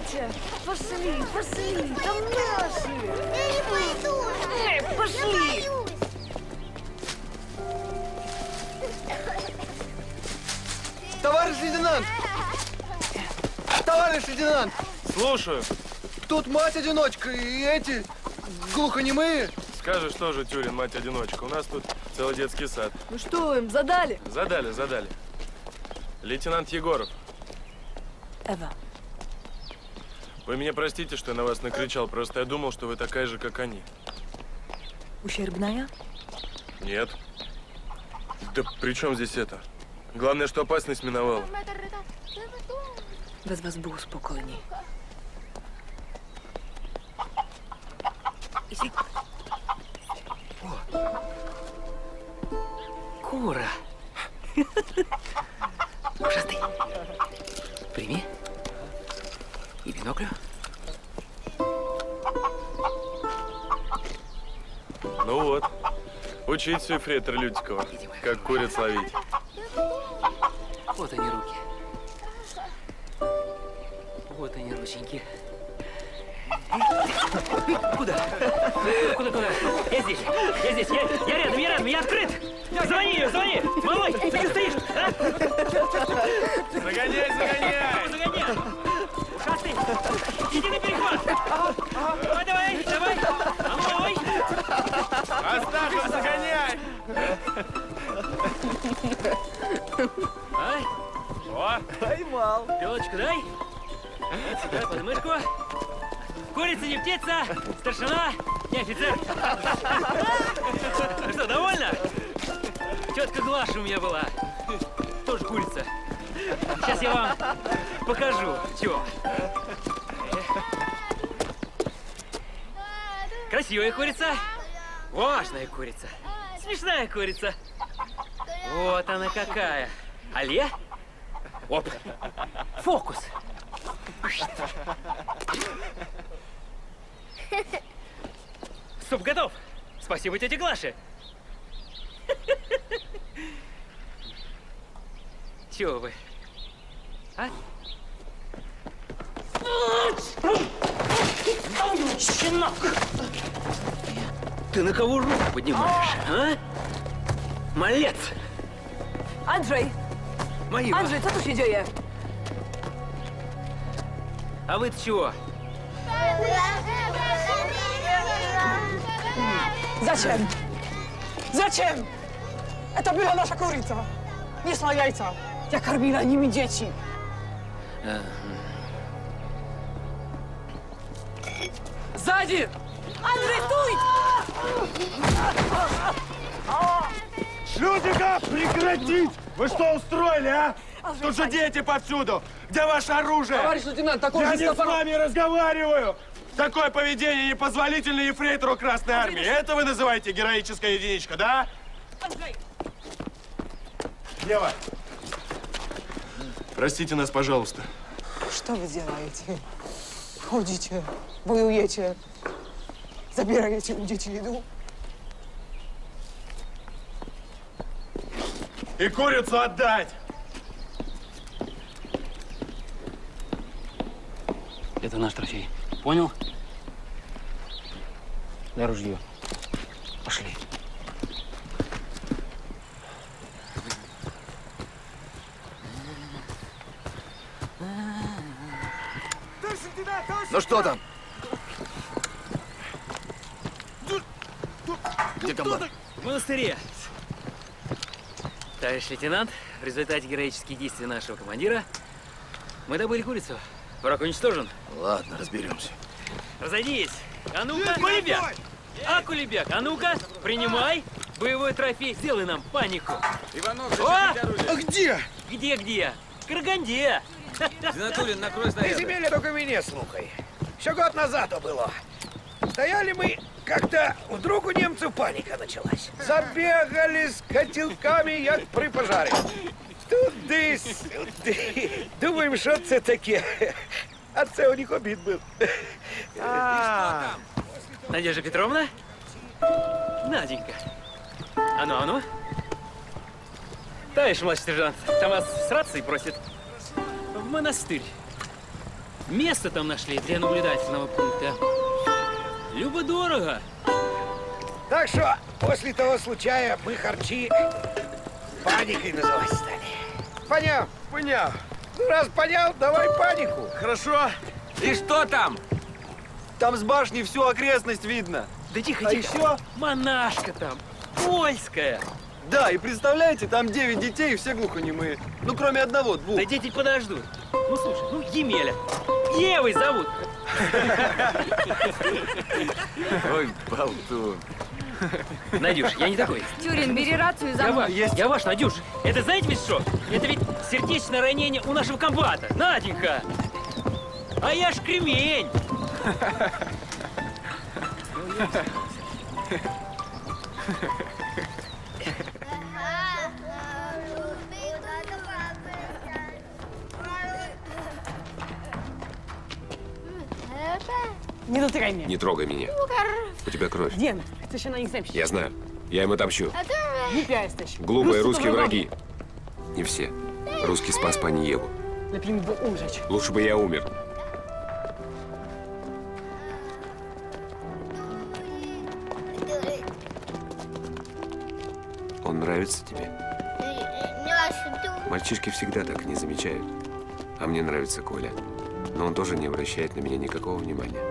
Катя, пошли, пошли, там наши. Я не пойду. Эй, пошли. Я боюсь. Товарищ лейтенант! Товарищ лейтенант! Слушаю. Тут мать-одиночка и эти глухонемые. Скажешь тоже, Тюрин, мать-одиночка. У нас тут целый детский сад. Ну что, им задали? Задали, задали. Лейтенант Егоров, Эва, вы меня простите, что я на вас накричал. Просто я думал, что вы такая же, как они. ущербная? Нет. Да при чем здесь это? Главное, что опасность миновала. Без вас був спокійний. Іди. Кура. Ушастый. И биноклю. Ну вот. Учить Ефрейтор Лютикова, как куриц ловить. Вот они руки. Вот они рученьки. Куда? Куда, куда? Я здесь, я здесь, я, я рядом, я рядом, я открыт! Звони, звони! Малой, ты где стоишь? А? Загоняй! Загоняй! Иди на перехват! Давай, давай, давай! А малой! Астахов, загоняй! Ай, О, Поймал. пилочку дай! Сюда, под мышку! Курица не птица, старшина не офицер. Ну что, довольна? Тетка Глаша у меня была. Тоже курица. Сейчас я вам покажу, чего. Красивая курица, важная курица, смешная курица. Вот она какая. Алле? Оп. Фокус. Суп готов. Спасибо тете Глаше. Чего вы? А? Щенок! Ты на кого руку поднимаешь, а? Малец! Андрей, Мои Андрей, tu się dzieje? А вы чего? Zачем? Zачем? Это была наша курица. Несла яйца. Я кормила ними дети. Сзади! Людика, прекратить! Вы что устроили, а? Тут же дети повсюду! Где ваше оружие? Товарищ лейтенант, такой Я же не с вами разговариваю! Такое поведение непозволительно ефрейтору Красной Армии. Это вы называете героическая единичка, да? Ева, простите нас, пожалуйста. Что вы делаете? Ходите, воюете, забираете у детей еду. и курицу отдать! Это наш трофей. Понял? Дай ружье. Пошли. Ну что там? Где комбат? В монастыре. Товарищ лейтенант, в результате героических действий нашего командира мы добыли курицу. Враг уничтожен. Ладно, разберемся. Разойдись. А ну-ка, Кулебяк! А, Кулебяк, а ну-ка, принимай боевой трофей, сделай нам панику. Иванов, О! А где? Где-где? В Караганде. Зинатулин, накрой Ты снаряды. себе только меня слухай. Еще год назад то было. Стояли мы, как-то вдруг у немцев паника началась. Забегали с котелками, як при пожаре. Туди, сюди. Думаємо, що це таке. А це у них обід був. Надежда Петровна? Наденька. А ну, а ну. Товарищ младший сержант, там вас с рацией просит. В монастырь. место там нашли для наблюдательного пункта. Любо-дорого. Так что после того случая мы харчи паникой называть стали. Понял? Понял. Ну, раз понял, давай панику. Хорошо. И что там? Там с башни всю окрестность видно. Да тихо, А тихо. еще, Монашка там. Польская. да, и представляете, там 9 детей, и все глухонемые. Ну, кроме одного, двух. Да дети подождут. Ну слушай, ну Емеля. Евой зовут. Ой, болтун. Надюш, я не такой. Тюрин, бери рацию и за Я мной. ваш, я ваш, Надюш. Это знаете ведь что? Это ведь сердечное ранение у нашего комбата. Наденька. А я ж кремень. Не трогай меня. У тебя кровь. Chcę się na nich zemścić. Я знаю. Я им отомщу. Głupia jesteś. Глупые русские враги. Не все. Русский спас пани Еву. Mi było umrzeć. Лучше бы я умер. Он нравится тебе? Мальчишки всегда так не замечают. А мне нравится Коля. Но он тоже не обращает на меня никакого внимания.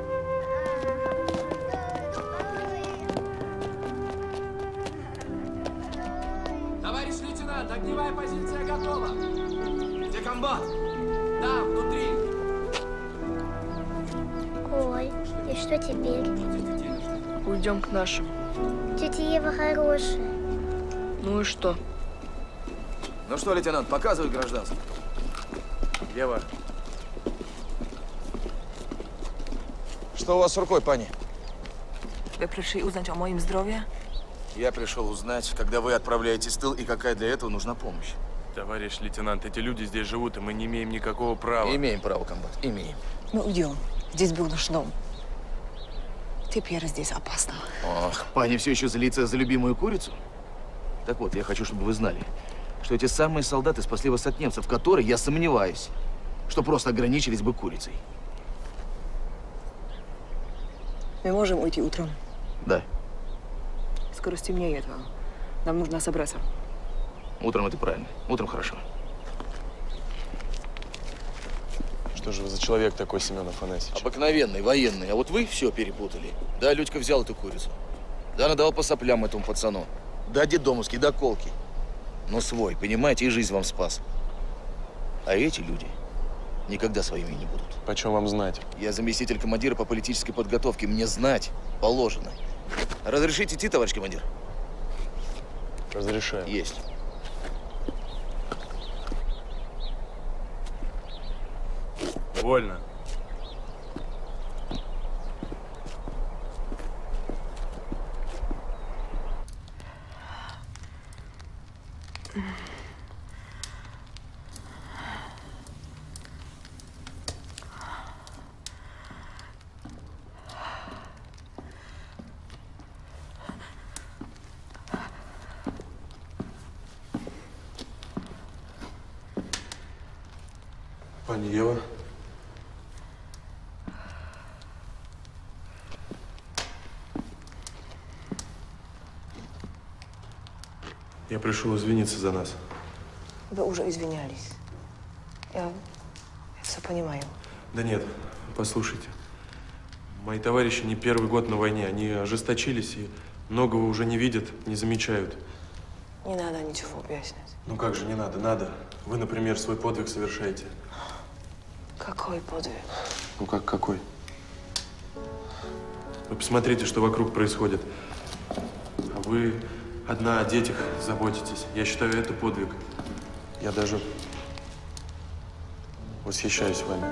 Комбат? Да, внутри. Ой, и что теперь? Уйдем к нашим. Тетя Ева хорошая. Ну и что? Ну что, лейтенант, показывай гражданство. Ева, Что у вас с рукой, пани? Вы пришли узнать о моем здоровье? Я пришел узнать, когда вы отправляетесь в тыл и какая для этого нужна помощь. Товарищ лейтенант, эти люди здесь живут, и мы не имеем никакого права. Имеем право, комбат, имеем. Ну, идем. Здесь был наш дом. Теперь здесь опасно. Ох, пани все еще злится за любимую курицу? Так вот, я хочу, чтобы вы знали, что эти самые солдаты спасли вас от немцев, которые, я сомневаюсь, что просто ограничились бы курицей. Мы можем уйти утром. Да, Скоро стемнеет. а Нам нужно собраться. Утром это правильно. Утром хорошо. Что же вы за человек такой, Семен Афанасьевич? Обыкновенный, военный. А вот вы все перепутали. Да, Людька взял эту курицу. Да, надал по соплям этому пацану. Да, дедомовский, да, колки. Но свой, понимаете, и жизнь вам спас. А эти люди никогда своими не будут. Почем вам знать? Я заместитель командира по политической подготовке. Мне знать положено. Разрешите идти, товарищ командир? Разрешаю. Есть. Вольно. Пани Ева. Пришел извиниться за нас. Вы уже извинялись. Я все понимаю. Да нет, послушайте. Мои товарищи не первый год на войне. Они ожесточились и многого уже не видят, не замечают. Не надо ничего объяснять. Ну как же, не надо, надо. Вы, например, свой подвиг совершаете. Какой подвиг? Ну как какой? Вы посмотрите, что вокруг происходит. А вы одна о детях заботитесь. Я считаю, это подвиг. Я даже восхищаюсь вами.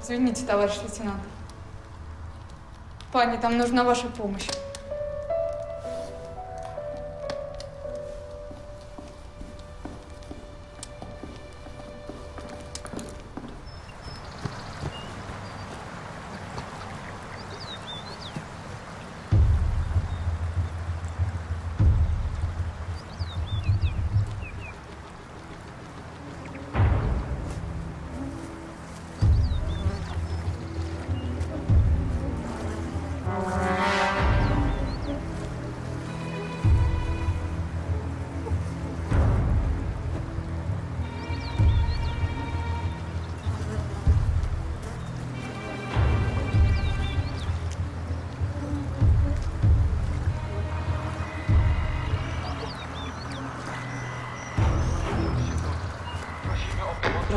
Извините, товарищ лейтенант. Пани, там нужна ваша помощь.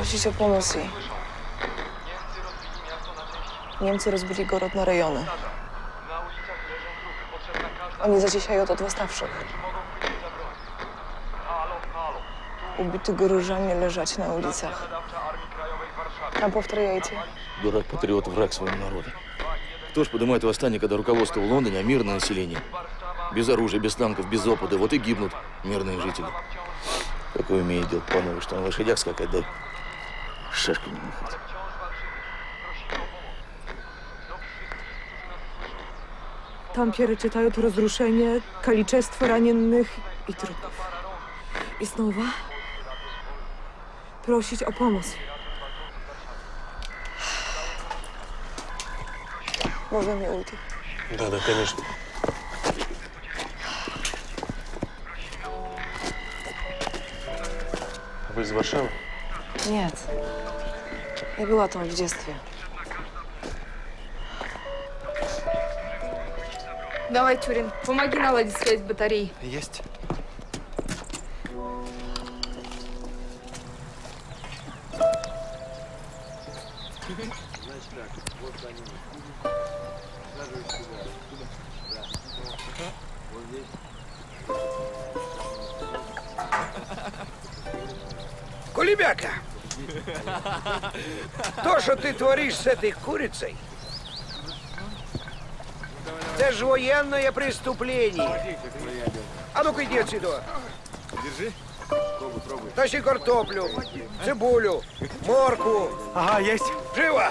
Просить о помощи. Немцы разбили город на районы. Они защищают от восставших. Убитые горожане лежать на улицах. А повторяйте. Дурак патриот, враг своего народа. Кто ж поднимает восстание, когда руководство в Лондоне, а мирное население? Без оружия, без танков, без опыта. Вот и гибнут мирные жители. Какой умеет делать панове, что на лошадях скакать, да шашкой не махать. Tam перечитают разрушения, количество раненых и трупов. И снова просить о помощи. Можно мне уйти? Да, да, конечно. Вы из Варшавы? Нет. Я была там в детстве. Давай, Тюрин, помоги наладить связь батареи. Есть. Ты творишь с этой курицей, это же военное преступление. А ну-ка иди отсюда. Держи. Тащи картоплю, цибулю, морку. Ага, есть. Живо!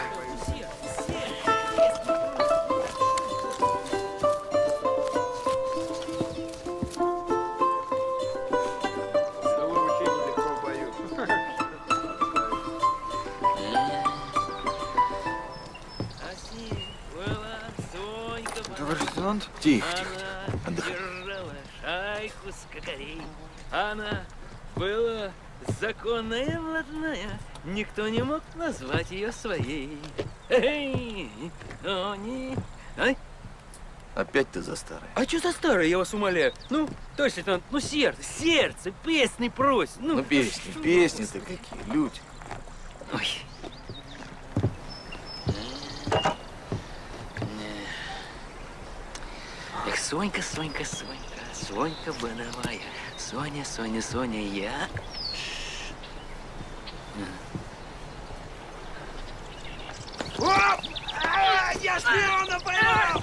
Лейтенант? Тихо, тихо. Отдыхай. Держала шайку скакарей. Она была законная блатная. Никто не мог назвать ее своей. Эй, не... Ай, Опять ты за старое. а что за старое, я вас умоляю? Ну, товарищ лейтенант, ну сердце, сердце, песни просит. Ну, Ну, песни, песни-то какие, люди. Ой. Сонька, Сонька, Сонька, Сонька Боновая, Соня, Соня, Соня, я... Оп! А, я шпиона поймал!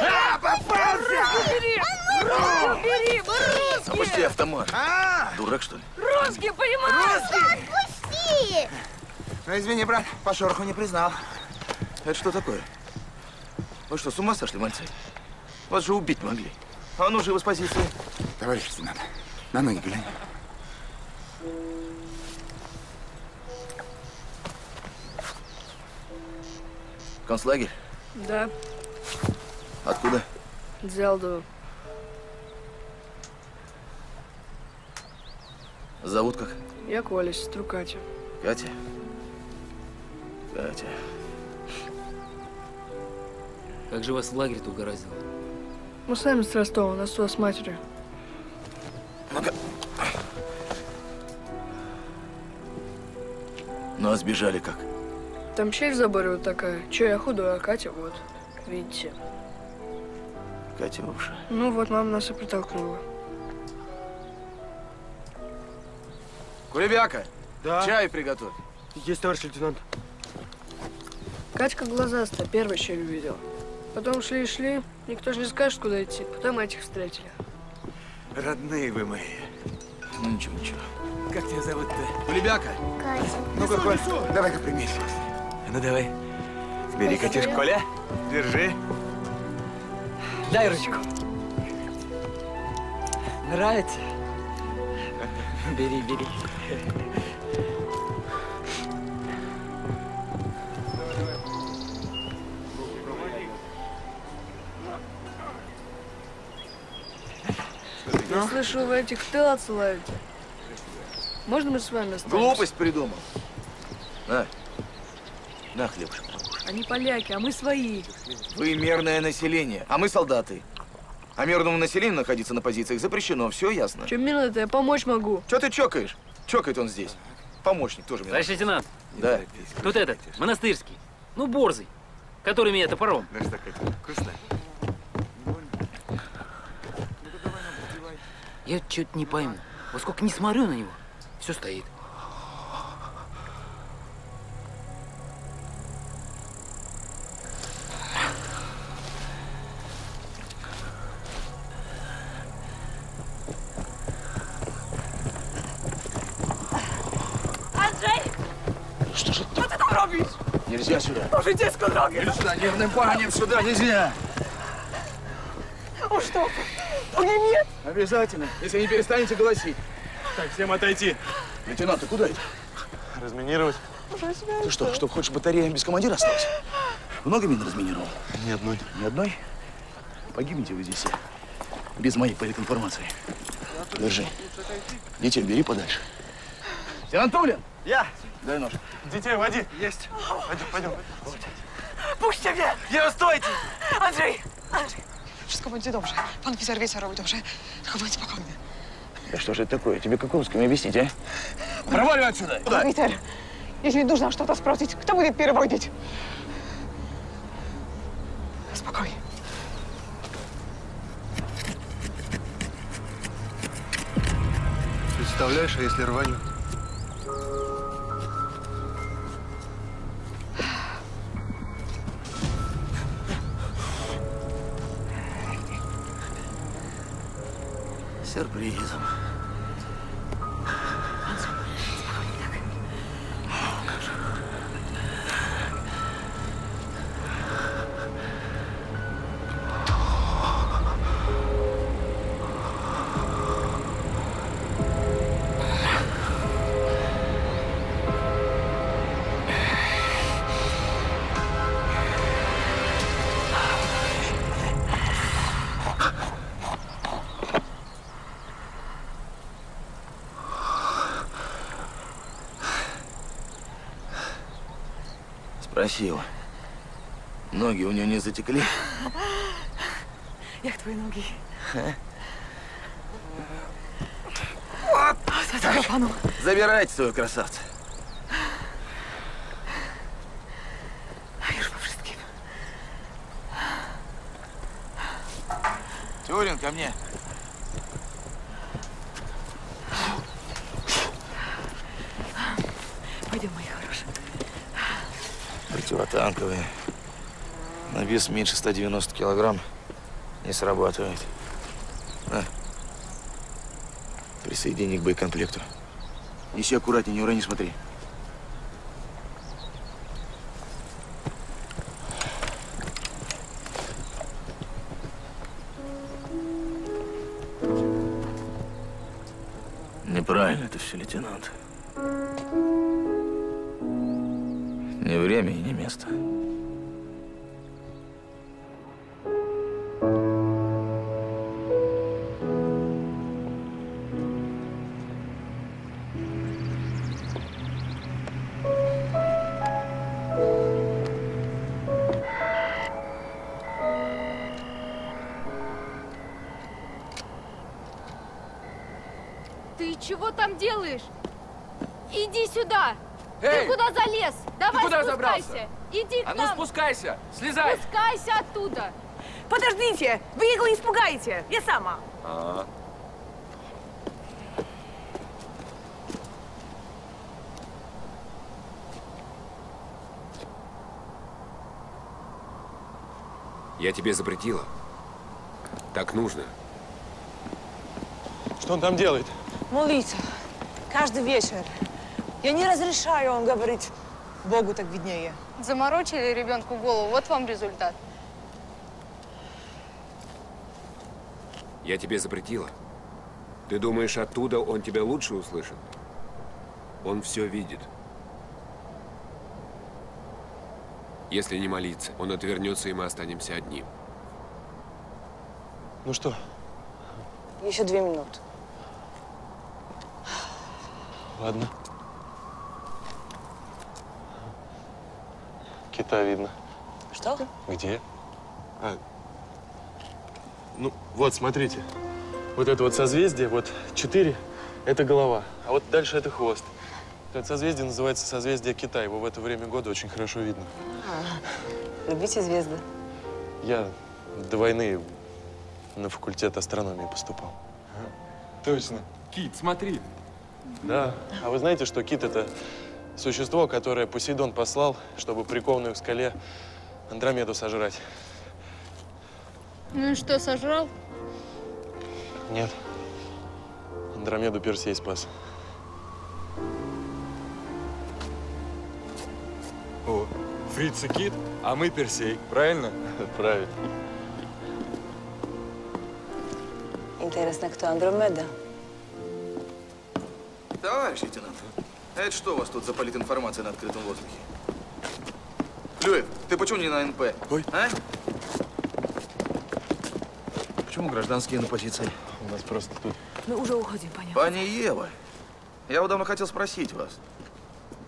А, попался! Убери, мы Опусти автомат. А, Дурак, что ли? русские, понимаешь? Отпусти! Ну, извини, брат, по шороху не признал. Это что такое? Вы что, с ума сошли, мальцы? Вас же убить могли. А ну, живо с позиции. Товарищ лейтенант, на ноги глянь. Концлагерь? Да, Откуда? Дзелду. Зовут как? Я Коля, сестру Катю. Катя? Катя. Как же вас в лагерь-то угораздило? Мы сами с Ростова, нас туда с матерью. Ну-ка. Ну, а сбежали как? Там щель в заборе вот такая. Че, я худой, а Катя вот. Видите. Катя вообще. Ну вот, мама нас и притолкнула. Кулебяка, Да. чай приготовь. Есть, товарищ лейтенант. Катька глазастая, первая щель увидела. Потом шли-шли, никто же не скажет, куда идти. Потом этих встретили. Родные вы мои. Ну, ничего, ничего. Как тебя зовут-то? Кулебяка. Катя. Ну-ка, Коль, давай-ка примись. Ну давай. Бери, Катюш, Коля. Держи. Дай ручку. Нравится? Бери, бери. Я слышу, вы этих в тыл отсылаете. Можно мы с вами останемся? Глупость придумал. На. На хлебушек. Они поляки, а мы свои. Вы мирное население, а мы солдаты. А мирному населению находиться на позициях запрещено, все ясно. Чем мирно это я помочь могу. Че ты чокаешь? Чокает он здесь. помощник тоже мне. Товарищ лейтенант, Да. тут этот, монастырский. Ну, борзый, который меня топором. Ну что, как вкусно? Я что-то не пойму. Вот сколько не смотрю на него, все стоит. Нельзя сюда. Dziecko drogie! Иди сюда, нервным панием сюда нельзя. O что? Огнемет? Обязательно, если не перестанете голосить. Так, всем отойти. Лейтенант, ты куда это? Разминировать? Ты что, что, хочешь батарея без командира осталась? Много мин разминировал? Ни одной. Ни одной? Погибнете вы здесь все. Без моей политинформации. Держи. Детей бери подальше. Лейтенант Тулин! Я! Дай нож. Детей води. Есть. Пойдем, пойдем. Puśćcie mnie! Nie, stойcie! Andrzej! Andrzej! Wszystko będzie dobrze. Pan oficer wie, co robi, dobrze? Tylko bądź spokojny. Да что же это такое? Тебе русским объяснить, а? Проваливай отсюда! Куда? Офицер, если нужно что-то спросить, кто будет переводить? Спокойно. Представляешь, а если рванет? Сюрпризом. Его. Ноги у него не затекли? Twoje nogi? А? Dlaczego panu? Забирайте свою красавца. Тюрин, ко мне. Пойдем, мои хорошие. Противотанковые. На вес меньше 190 килограмм не срабатывает. На. Присоедини к боекомплекту. Неси аккуратнее, не урони, смотри. Неправильно это все, лейтенант. Место. Ты чего там делаешь? Иди сюда! Эй! Ты куда залез? Давай куда спускайся! забрался? Иди к А ну нам! спускайся! Слезай! Спускайся оттуда! Подождите! Вы его не испугаете! Я сама! А, Я тебе запретила. Так нужно. Что он там делает? Молиться. Каждый вечер. Я не разрешаю он говорить. Богу так виднее. Заморочили ребенку голову, вот вам результат. Я тебе запретила. Ты думаешь, оттуда он тебя лучше услышит? Он все видит. Если не молиться, он отвернется, и мы останемся одни. Ну что, Еще две минуты. ладно. Кита видно. Что? Где? А, ну, вот, смотрите. Вот это вот созвездие, вот четыре – это голова, а вот дальше это хвост. Это созвездие называется созвездие Кита. Его в это время года очень хорошо видно. Любите звезды? Я до войны на факультет астрономии поступал. Точно. Кит, смотри. Да. А вы знаете, что кит – это существо, которое Посейдон послал, чтобы прикованную к скале Андромеду сожрать? Ну и что, сожрал? Нет. Андромеду Персей спас. О, Фриц и Кит, а мы Персей, правильно? Правильно. Интересно, кто Андромеда? Товарищ лейтенант, а это что у вас тут за политинформация на открытом воздухе? Люев, ты почему не на НП? Ой. А? Почему гражданские на позиции? У нас просто тут... Мы уже уходим, понятно. Пани Ева, я вот давно хотел спросить вас.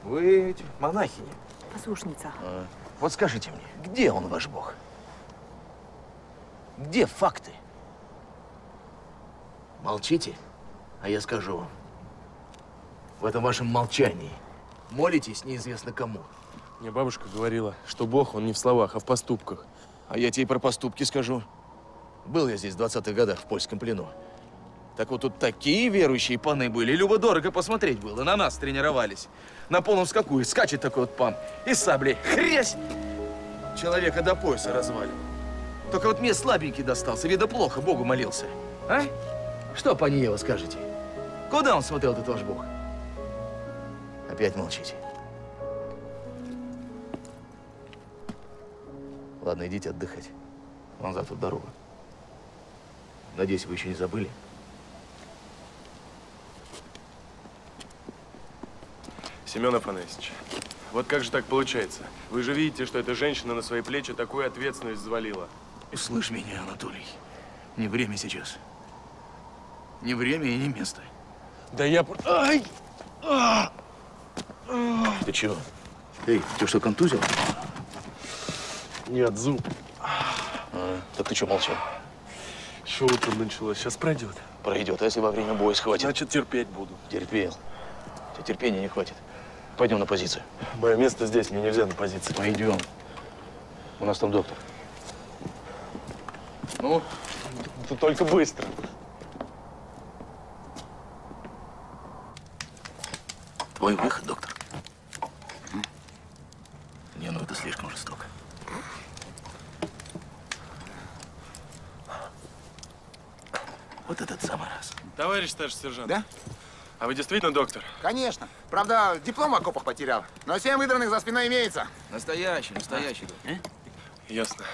Вы ведь монахиня. Послушница. А, Вот скажите мне, где он, ваш бог? Где факты? Молчите, а я скажу вам. В этом вашем молчании молитесь неизвестно кому. Мне бабушка говорила, что Бог, он не в словах, а в поступках. А я тебе про поступки скажу. Был я здесь в 20-х годах в польском плену. Так вот тут такие верующие паны были, любо-дорого посмотреть было. На нас тренировались. На полном скаку и скачет такой вот пан. И саблей хрясь! Человека до пояса развалил. Только вот мне слабенький достался, видно плохо, Богу молился. А? Что, пани Ева, скажете? Куда он смотрел, этот ваш Бог? Опять молчите. Ладно, идите отдыхать. Вам завтра дорога. Надеюсь, вы еще не забыли. Семен Афанасьевич, вот как же так получается? Вы же видите, что эта женщина на свои плечи такую ответственность взвалила. Услышь меня, Анатолий. Не время сейчас. Не время и не место. Да я... пр- Ай! А! Ты чего? Эй, ты что, контузил? Нет, зуб. А, так ты что молчал? Что утром началось? Сейчас пройдет. Пройдет, а если во время боя схватит? Значит, терпеть буду. Терпел. Тебе терпения не хватит. Пойдем на позицию. Мое место здесь, мне нельзя на позиции. Пойдем. У нас там доктор. Ну? Это только быстро. Твой выход, доктор. М? Не, ну это слишком жестоко. Вот этот самый раз. Товарищ старший сержант. Да? А вы действительно доктор? Конечно. Правда, диплом в окопах потерял. Но семь выдранных за спиной имеется. Настоящий, настоящий доктор. Ясно.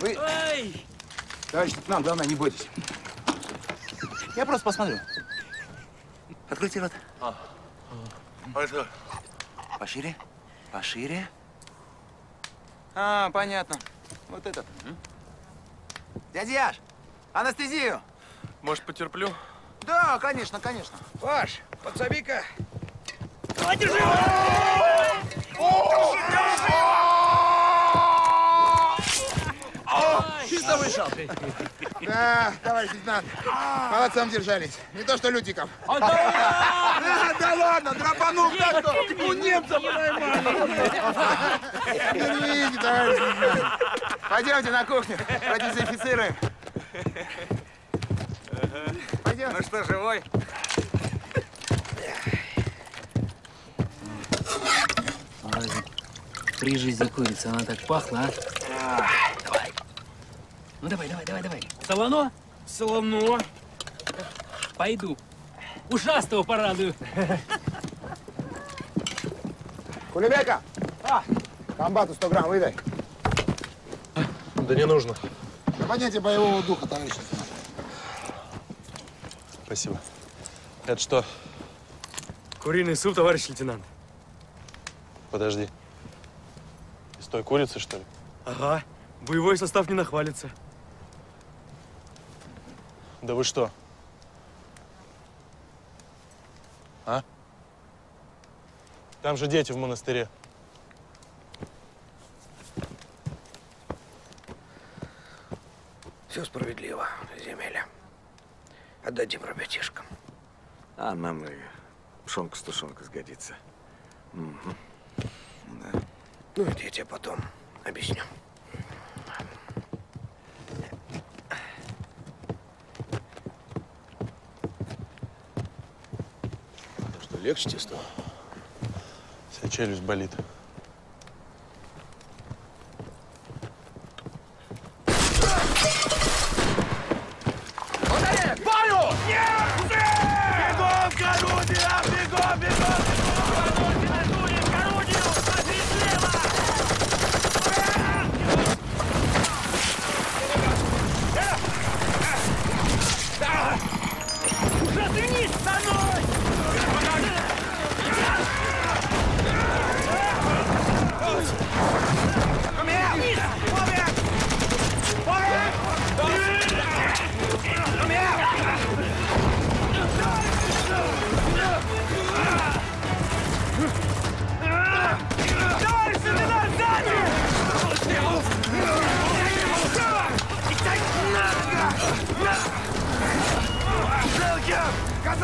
Вы... Товарищ лейтенант, главное, не бойтесь. Я просто посмотрю. Откройте рот. Пошире. Пошире. А, понятно. Вот этот. Дядя Яш, анестезию. Может, потерплю? Да, конечно, конечно. Паш, подсоби-ка. Чисто вышел. Да, товарищ лейтенант, молодцом держались. Не то, что Лютиков. Да, да ладно, драпанул так, что у немца поймали. Ну, не видите, товарищ лейтенант. Пойдемте на кухню, продезинфицируем. Пойдем. Ну что, живой? При жизни курица, она так пахла, а? Давай. Ну давай, давай, давай, давай. Солоно? Солоно. Пойду. Ушастого порадую. Кулебека! А, комбату 100 грамм выдай. Да не нужно. На поднятие боевого духа, товарищ. Спасибо. Это что? Куриный суп, товарищ лейтенант. Подожди. Из той курицы, что ли? Ага. Боевой состав не нахвалится. Да вы что? А? Там же дети в монастыре. Все справедливо, земеля. Отдадим ребятишкам. А нам и пшонка-стушонка сгодится. Угу. Да. Ну, и я тебе потом объясню. Легче тебе стало? Вся челюсть болит.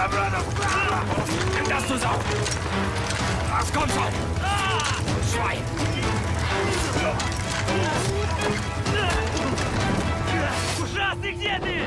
Sabranov! Nimm das, du Sau! Was kommt schon! Schwein! Ужасный, где ты?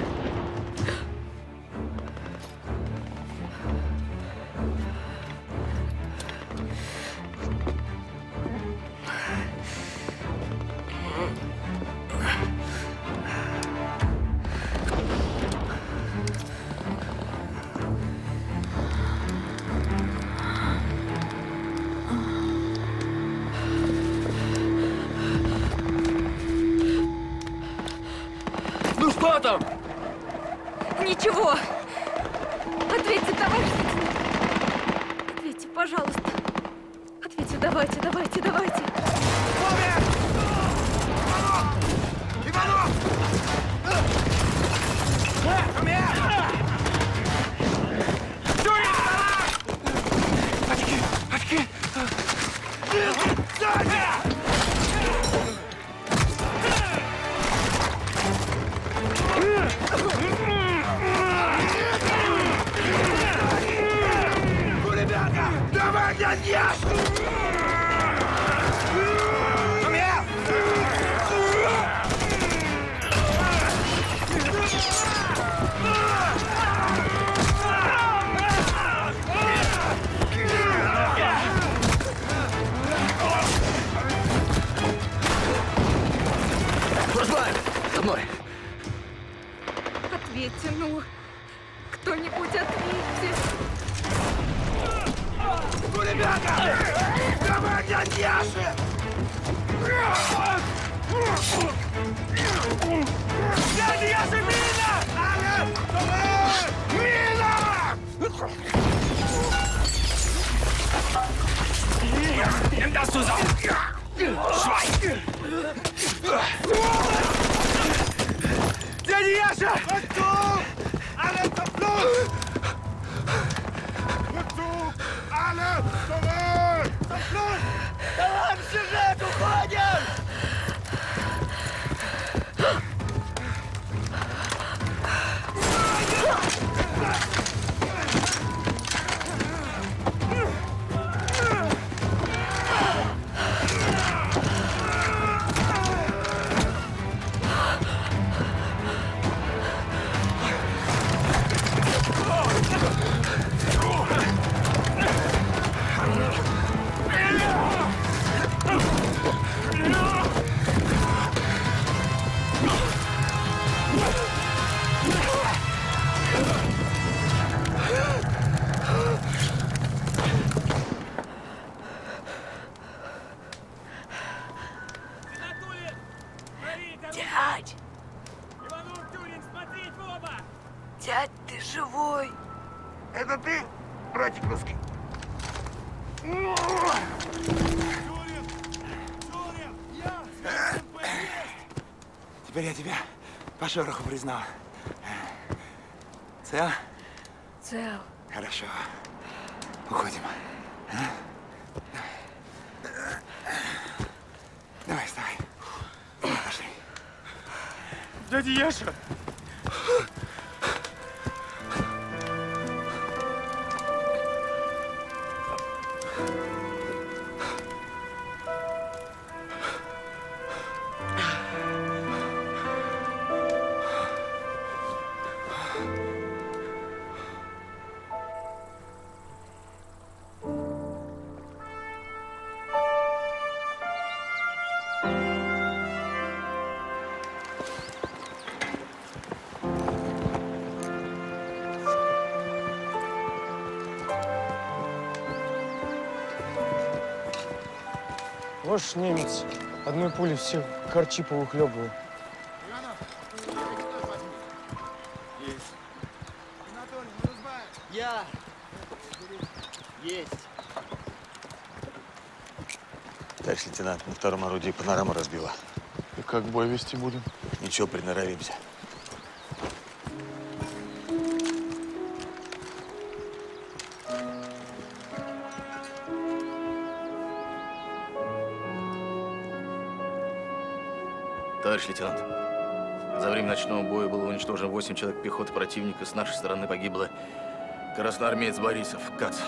шороху признал. Цел? Цел. Хорошо. Уходим. А? Давай, вставай. Пошли. Дядя Яша! Можешь немец. Одной пулей все харчи повыхлебывал. Я. Есть. Товарищ лейтенант, на втором орудии панораму разбила. И как бой вести будем? Ничего, приноровимся. Товарищ лейтенант, за время ночного боя было уничтожено 8 человек пехоты противника. С нашей стороны погибло красноармеец Борисов, Кац,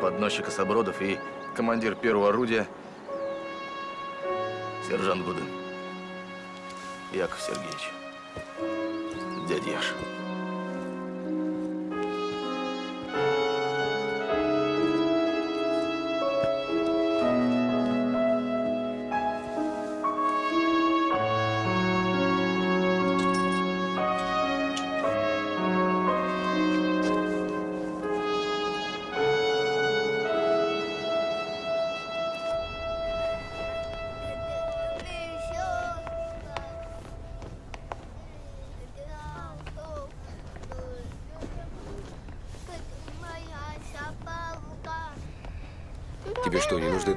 подносчик Особродов и командир первого орудия сержант Гудын. Яков Сергеевич. Дядя Яша.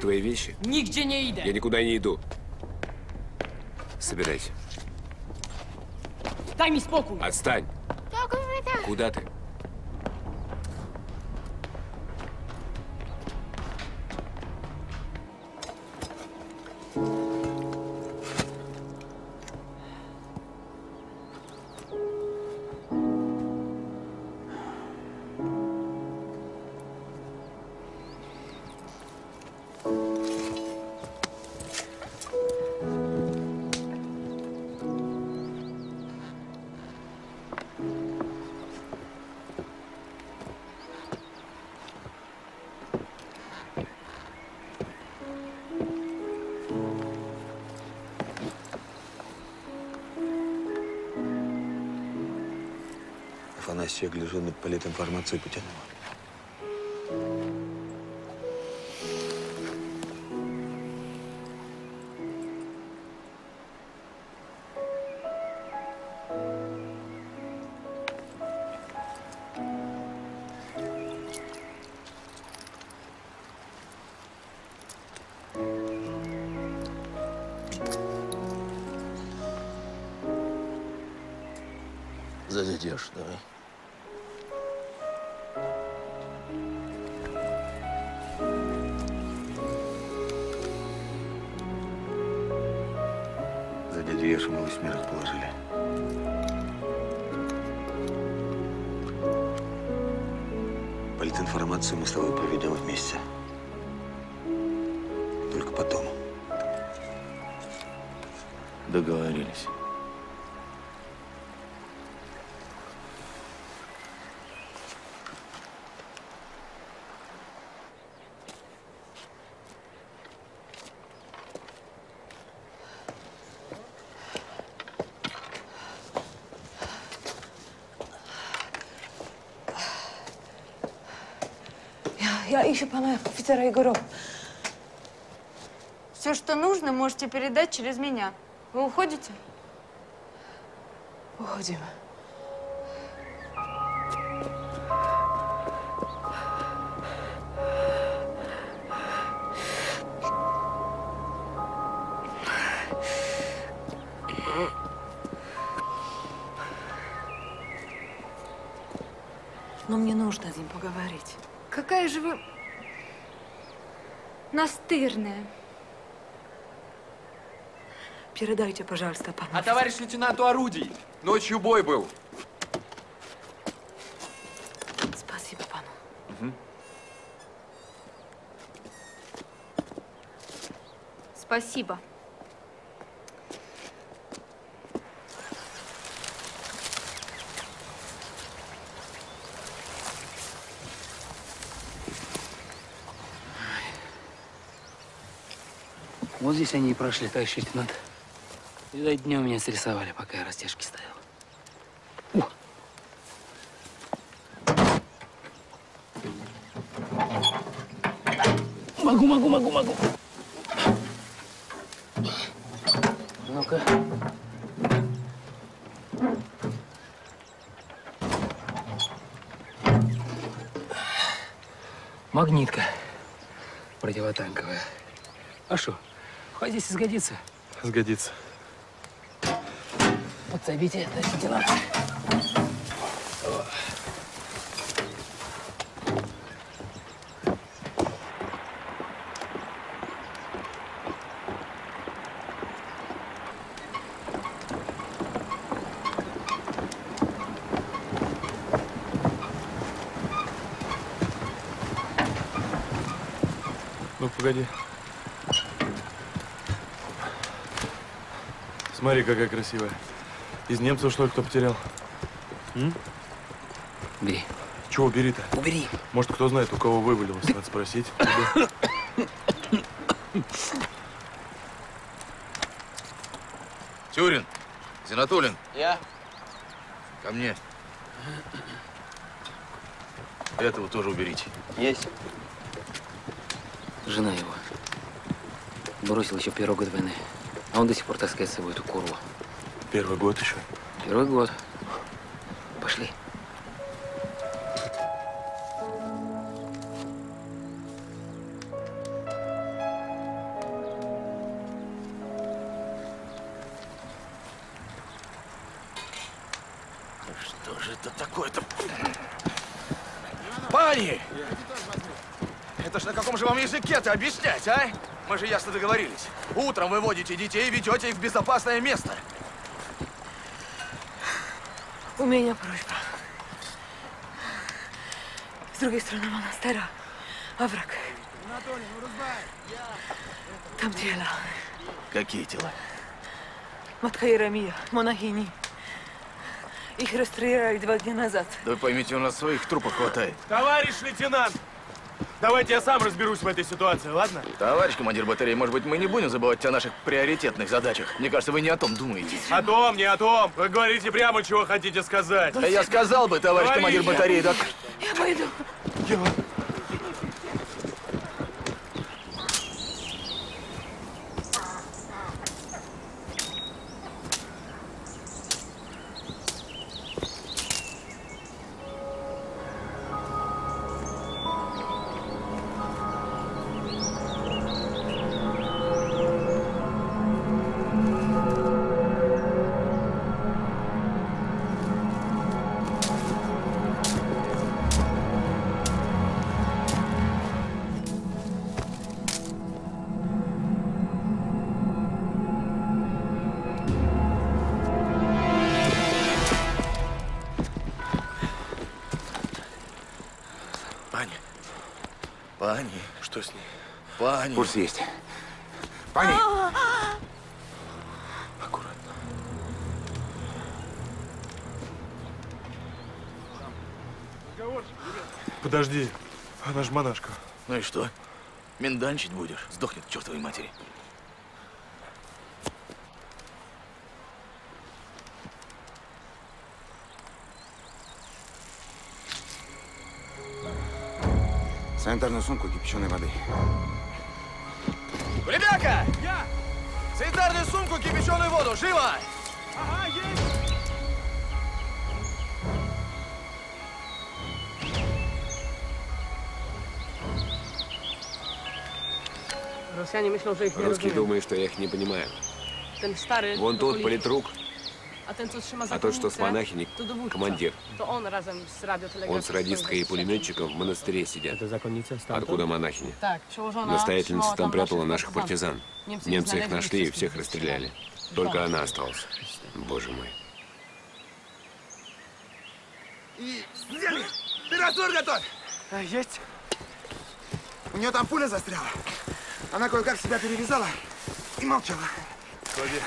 Твои вещи? Нигде не иде. Я никуда не иду. Собирайся. Дай мне спокой. Отстань. Куда ты? Афанасий, я гляжу, над политинформацией потянула. Только потом. Договорились. Я, ищу пана офицера Егорова. Все, что нужно, можете передать через меня. Вы уходите? Уходим. Но мне нужно с ним поговорить. Какая же вы настырная. Передайте, пожалуйста, пану. А товарищ лейтенанту орудий. Ночью бой был. Спасибо, пану. Спасибо. Вот здесь они и прошли, товарищ лейтенант. Видать, днем меня срисовали, пока я растяжки стоял. О! Могу, могу, могу, могу. Ну-ка. Магнитка противотанковая. А что, в хозяйстве сгодится? Сгодится. Подсобите это, лейтенант. Ну, погоди. Смотри, какая красивая. Из немцев, что ли, кто потерял? М? Бери. Чего бери-то? Убери. Может, кто знает, у кого вывалилось, надо спросить. Тюрин, Зинатулин, Я? ко мне. Этого тоже уберите. Есть. Жена его. Бросил еще первый год войны. А он до сих пор таскает с собой эту курву. Первый год еще? Первый год. Пошли. Что же это такое-то? Пани! Это ж на каком же вам языке-то объяснять, а? Мы же ясно договорились. Утром выводите детей и ведете их в безопасное место. У меня просьба. С другой стороны монастыря овраг. Там тела. Какие тела? Матка Иеремия, монахини. Их расстреляли два дня назад. Да вы поймите, у нас своих трупов хватает. Товарищ лейтенант, давайте я сам разберусь в этой ситуации, ладно? Товарищ командир батареи, может быть, мы не будем забывать о наших приоритетных задачах? Мне кажется, вы не о том думаете. О том, не о том. Вы говорите прямо, чего хотите сказать. Да я сказал бы, товарищ Говори. командир батареи, так... Я пойду. Пани. Что с ней? Пани. Пульс есть. Пани! Подожди, она же монашка. Ну и что? Минданчить будешь? Сдохнет к чертовой матери. Санитарную сумку кипяченой воды. Ребята! Я! Санитарную сумку, кипяченую воду, живо! Ага, есть! Nie Русский rozumiem. думает, что я их не понимаю. Вон тот политрук, а тот, что с монахиней, командир. Он с радисткой и пулеметчиком в монастыре сидят. Откуда монахиня? Настоятельница trzymała там прятала наших партизан. Немцы не Немцы их нашли и всех расстреляли. Только она осталась. Боже мой. И раствор готовь! Есть. У нее там пуля застряла. Она кое-как себя перевязала и молчала. Клади.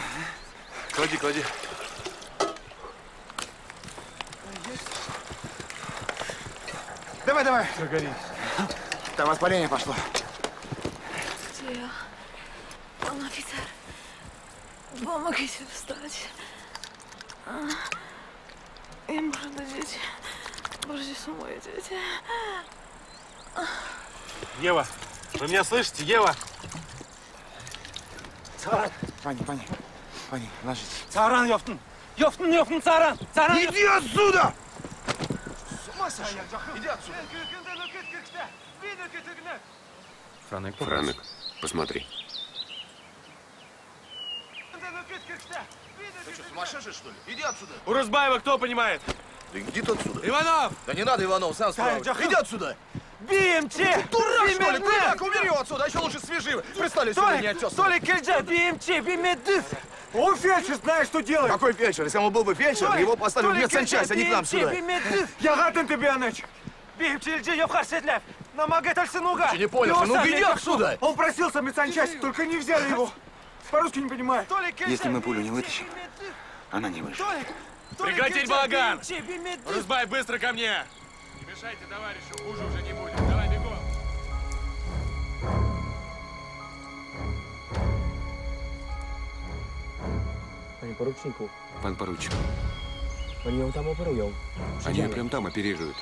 Клади, клади. Давай, давай. Загори. Там воспаление пошло. Oficer. Pomogите wstać. Я muszę do dzieci. Boże, gdzie są moje dzieci? Ева, вы меня слышите, Ева? Пани, Пани, Пани, ложитесь. Царан ёфтун! Ёфтун, ёфтун, царан! Царан! Иди отсюда! Иди отсюда. Франек, Франек, посмотри. Ты что, сумасшедший, что ли? Иди отсюда. Урузбаева кто понимает? Да иди ты отсюда. Иванов! Да не надо, Иванов, сам справишься. Иди отсюда. Ты дурак, что ли? Дурак, убери его отсюда, а еще лучше свяжи. Пристали сюда, не отец. Толик Кельджа, BMT, BMT! Он фельдшер, знаешь, что делает. Какой фельдшер? Если он был бы фельдшер, его поставили в медсанчасть, а не к нам сюда. Я гаден тебе, Аныч. Я вхарсетлев! Намагет альсынуга! Ты не понял, ну иди отсюда! Он просился в медсанчасть, только не взяли его. По-русски не понимаю. Если мы пулю не вытащим, она не выживет. Прекратить балаган! Урузбаев, быстро ко мне! Не мешайте товарищу, хуже уже не будет. Panie poruczniku, Пан поручик, oni ją tam operują. они ее прям там оперируют.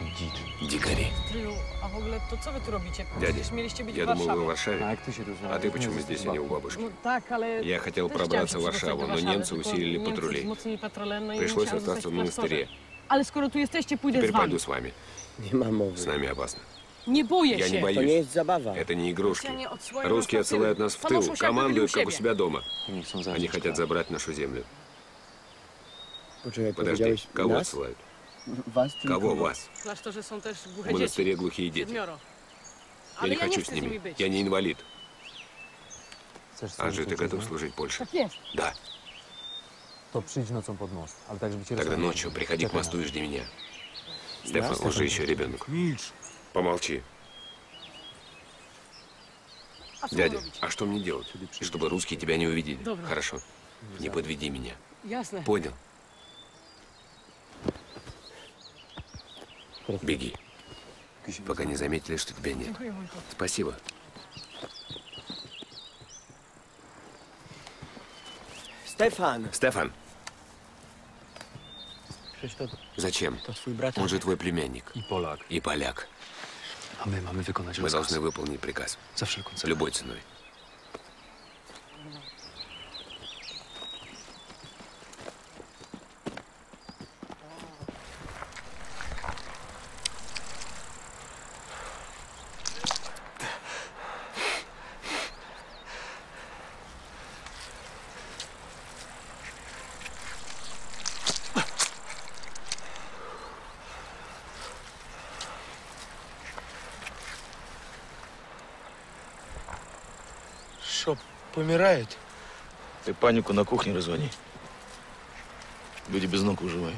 Дикари. Stryju, a w ogóle to co wy tu robicie? Przecież mieliście być я w думал, вы в. Варшаве. А ты почему здесь, а не у бабушки? No tak, ale... Я хотел пробраться в Варшаву, но немцы усилили патрули. wzmocnili patrole, no i Пришлось остаться в монастыре. Ale skoro tu jesteście, pójdę Теперь z wami. пойду с вами. Nie ma mowy. С нами опасно. Nie boję Я не боюсь. jest zabawa. Это не игрушки. Русские отсылают нас в тыл. командуют, как у себя дома. Они хотят забрать нашу землю. Подожди, кого отсылают? Кого вас? В монастыре глухие дети. Я Ale не хочу с ними. Я не инвалид. Chcesz А ты готов служить Польше? Да. Cię Тогда ночью приходи к мосту и жди меня. Стефан, он же Стефан. еще ребенок. Помолчи. Дядя, а что мне делать? Чтобы русские тебя не увидели. Добро. Хорошо. Не подведи меня. Jasne. Понял? Беги. Пока не заметили, что тебя нет. Спасибо. Стефан, to, зачем? Он же твой племянник. i Polak. И поляк. Мы должны выполнить приказ. Любой ценой. Что, помирает? Ты панику на кухне разводи. Люди без ног выживают.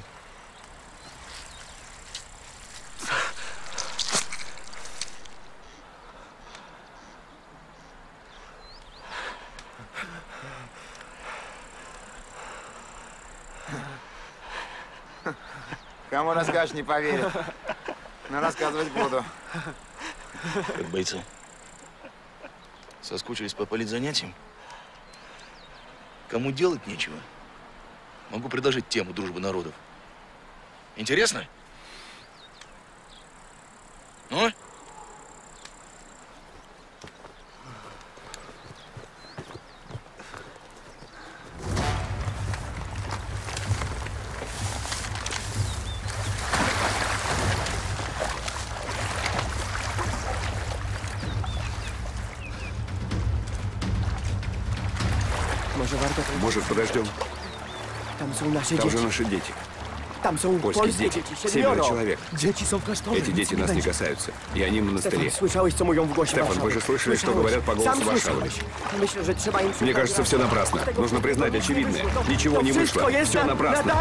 Кому расскажешь, не поверит. Но рассказывать буду. Как бойцы. Соскучились по политзанятиям? Кому делать нечего? Могу предложить тему дружбы народов. Интересно? Может, подождем? Там же наши дети. Польские дети. Семеро человек. Эти дети нас не касаются. И они в монастыре. Warszawy? вы же слышали, что говорят по голосу im Мне кажется, все напрасно. Нужно признать очевидное. Ничего не вышло. Все напрасно.